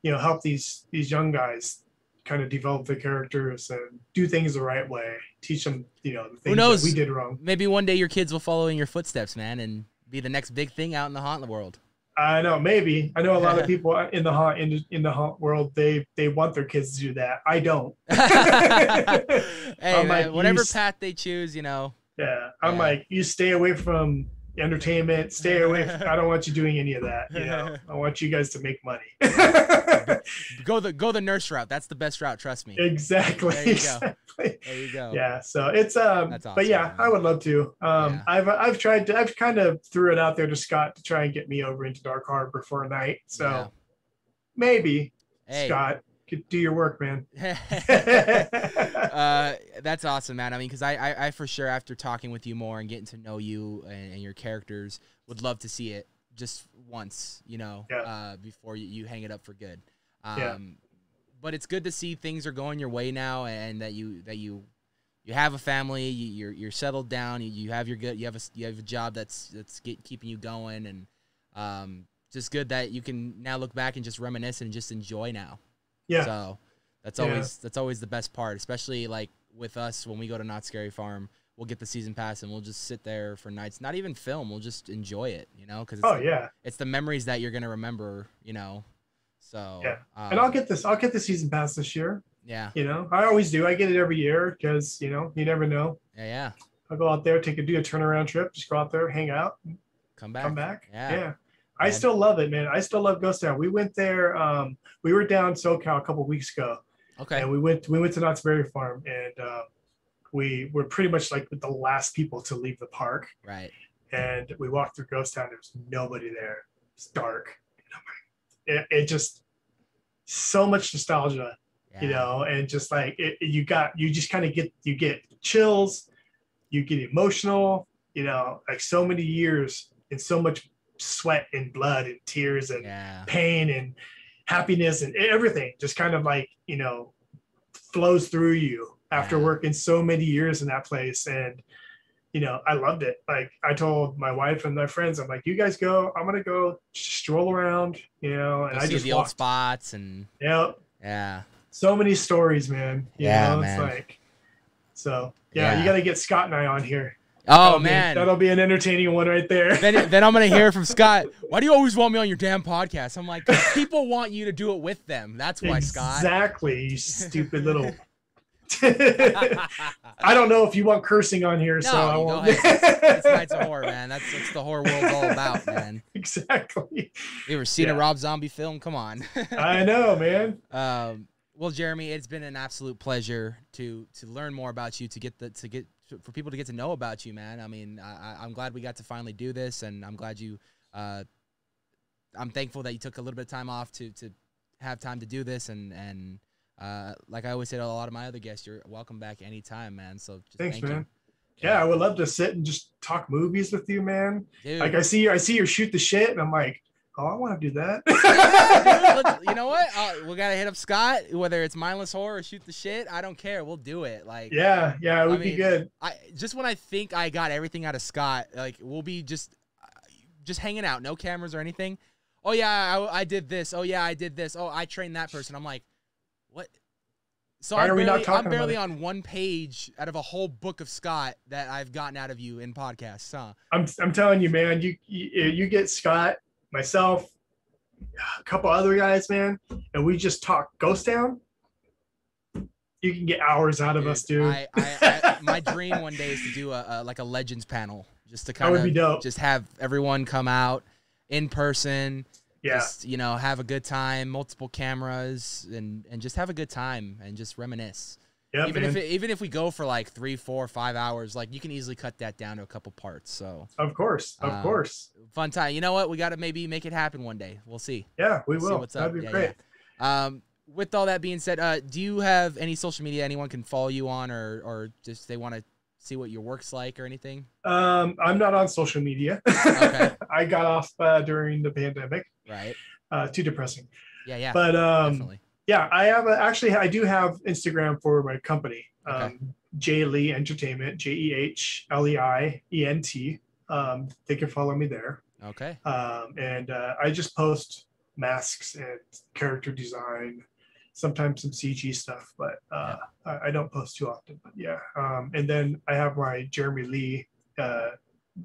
you know, help these these young guys kind of develop the characters and do things the right way. Teach them, you know, the things knows? we did wrong. Maybe one day your kids will follow in your footsteps, man, and be the next big thing out in the haunt world. I know, maybe. I know a lot of people in the haunt in, in the haunt world. They they want their kids to do that. I don't. hey, man, whatever path they choose, you know. Yeah, I'm Yeah. like, you stay away from entertainment. Stay away. From, I don't want you doing any of that. You know, I want you guys to make money. Go the go the nurse route. That's the best route. Trust me. exactly. There you go. Exactly. There you go. Yeah. So it's um. That's but yeah, man. I would love to. Um. Yeah. I've I've tried to. I've kind of threw it out there to Scott to try and get me over into Dark Harbor for a night. So Yeah. maybe Hey. Scott do your work, man. uh, that's awesome, man. I mean, because I, I, I for sure after talking with you more and getting to know you and, and your characters, would love to see it just once, you know, Yeah. uh, before you, you hang it up for good. Um, Yeah. But it's good to see things are going your way now, and that you that you you have a family, you, you're you're settled down, you, you have your good, you have a you have a job that's that's get, keeping you going, and um, just good that you can now look back and just reminisce and just enjoy now. Yeah. So that's Yeah. always that's always the best part, especially like with us when we go to Knott's Scary Farm. We'll get the season pass and we'll just sit there for nights. Not even film. We'll just enjoy it, you know, because it's, oh the- yeah. it's the memories that you're gonna remember, you know. So Yeah. um, And I'll get this. I'll get the season pass this year. yeah, You know, I always do. I get it every year because you know you never know. yeah, yeah. I'll go out there, take a do a turnaround trip, just go out there, hang out, Come back, come back. Yeah. I still love it, man. I still love Ghost Town. We went there. Um, we were down SoCal a couple weeks ago, Okay, and we went we went to Knott's Berry Farm, and uh, we were pretty much like the last people to leave the park. right. And we walked through Ghost Town. There was nobody there. It's dark. And I'm like, it, it just so much nostalgia Yeah. you know and just like it, you got you just kind of get you get chills you get emotional you know like so many years and so much sweat and blood and tears and Yeah. pain and happiness and everything just kind of like you know flows through you after Yeah. working so many years in that place and you know i loved it like i told my wife and my friends i'm like you guys go i'm gonna go stroll around you know and Go i see just the old spots and yep yeah. so many stories, man. You Yeah, know, man. it's like so yeah, Yeah. you gotta get Scott and I on here. Oh That'll be- man. that'll be an entertaining one right there. then, then I'm gonna hear from Scott. Why do you always want me on your damn podcast? I'm like, people want you to do it with them. That's why, Scott. exactly, you stupid little. I don't know if you want cursing on here, so I won't. ahead. It's Nights of Horror, man. That's what the horror world's all about, man. exactly. You ever seen a Rob Zombie film? Come on. I know, man. um, well, Jeremy, it's been an absolute pleasure to to learn more about you, to get the to get for people to get to know about you, man. I mean, I, I'm glad we got to finally do this, and I'm glad you. Uh, I'm thankful that you took a little bit of time off to to have time to do this, and and uh, like I always say to a lot of my other guests, you're welcome back anytime, man. So just Thanks, thank you. man. Yeah, I would love to sit and just talk movies with you, man. Dude. Like I see you, I see you shoot the shit, and I'm like, oh, I want to do Yeah, that. let's- you know what? Uh, we gotta hit up Scott. Whether it's mindless horror or shoot the shit, I don't care. We'll do it. Like, yeah, yeah, it would be mean, good. I just when I think I got everything out of Scott, like we'll be just uh, just hanging out, no cameras or anything. Oh yeah, I, I did this. Oh yeah, I did this. Oh, I trained that person. I'm like, what? So Why I'm are we not barely, talking I'm about barely it? on one page out of a whole book of Scott that I've gotten out of you in podcasts, huh? I'm I'm telling you, man. You you, you get Scott, myself, a couple other guys, man, and we just talk Ghost Town. You can get hours out of us, dude. I, I, I, my dream one day is to do a, a like a legends panel, just to kind of dope. just have everyone come out in person, yeah, just you know have a good time, multiple cameras, and and just have a good time and just reminisce. Yeah, even man. if it, even if we go for like three, four, five hours, like you can easily cut that down to a couple parts. So of course, of um, course. fun time. You know what? We got to maybe make it happen one day. We'll see. Yeah, we We'll will. what's That'd up. be Yeah, great. yeah. Um, with all that being said, uh, do you have any social media anyone can follow you on, or or just they want to see what your work's like or anything? Um, I'm not on social media. Okay. I got off uh, during the pandemic. Right. Uh, too depressing. Yeah. Yeah. But um, definitely. Yeah, I have a, actually I do have Instagram for my company, Okay. um, J Lee Entertainment, J E H L E I E N T. Um, they can follow me there, Okay. um, and uh, I just post masks and character design, sometimes some CG stuff, but uh, I, I don't post too often. But yeah, um, and then I have my Jeremy Lee uh,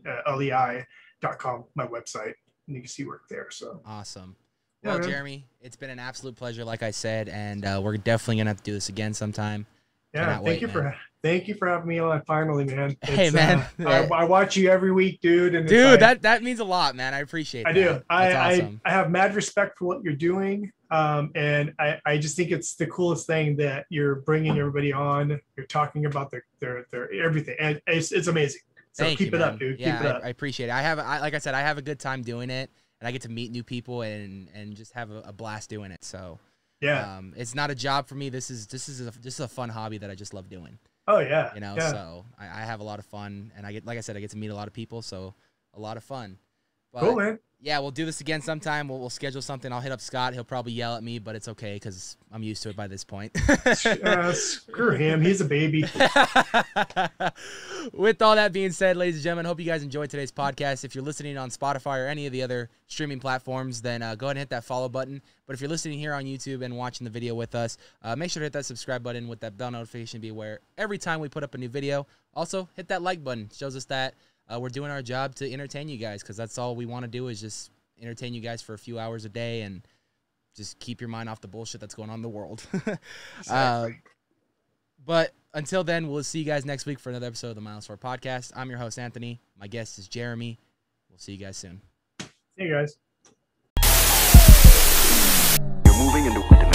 uh, lei.com, my website, and you can see work there. So Awesome. Well. Jeremy, it's been an absolute pleasure, like I said, and uh, we're definitely gonna have to do this again sometime. yeah, Cannot thank wait, you man. for thank you for having me on finally, man. Hey, man. uh, I, I watch you every week, dude. And Dude, like- that that means a lot, man. I appreciate. I that. do. I, awesome. I I have mad respect for what you're doing, um, and I, I just think it's the coolest thing that you're bringing everybody on. You're talking about their their their everything, and it's it's amazing. So Thank keep you, it up, man. dude. Yeah, keep it up. I, I appreciate it. I have, I, like I said, I have a good time doing it, and I get to meet new people and and just have a, a blast doing it. So, yeah. um, it's not a job for me. This is this is a, this is a fun hobby that I just love doing. oh yeah. You know, Yeah. so I, I have a lot of fun, and I get, like I said, I get to meet a lot of people, so a lot of fun. But cool, man. Yeah, we'll do this again sometime. We'll, we'll schedule something. I'll hit up Scott. He'll probably yell at me, but it's okay because I'm used to it by this point. Uh, screw him. He's a baby. With all that being said, ladies and gentlemen, hope you guys enjoyed today's podcast. If you're listening on Spotify or any of the other streaming platforms, then uh, go ahead and hit that follow button. But if you're listening here on YouTube and watching the video with us, uh, make sure to hit that subscribe button with that bell notification to be aware every time we put up a new video. Also, hit that like button. Shows us that uh, we're doing our job to entertain you guys because that's all we want to do is just entertain you guys for a few hours a day and just keep your mind off the bullshit that's going on in the world. uh, but until then, we'll see you guys next week for another episode of the Mindless Horror Podcast. I'm your host, Anthony. My guest is Jeremy. We'll see you guys soon. Hey guys. You're moving into a